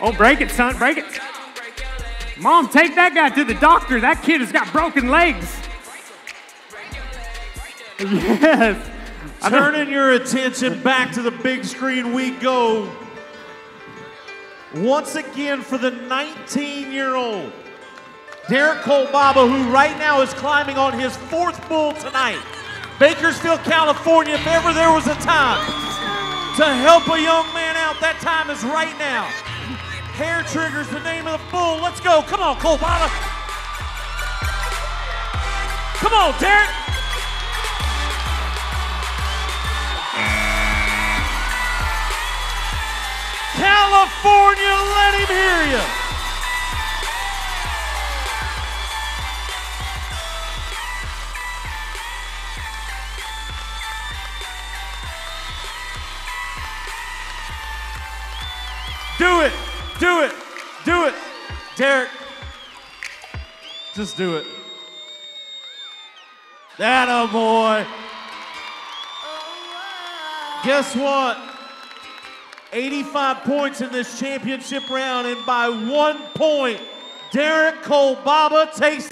Oh, break it, son. Break it. Mom, take that guy to the doctor. That kid has got broken legs. Yes. Turning your attention back to the big screen, we go. Once again for the 19 year old Derek Kolbaba, who right now is climbing on his fourth bull tonight. Bakersfield, California, if ever there was a time to help a young man that time is right now. Hair Trigger's the name of the bull. Let's go. Come on, Kolbaba. Come on, Derek. California, let him hear you. Do it, do it, do it. Derek, just do it. That a boy. Guess what? 85 points in this championship round, and by one point, Derek Kolbaba takes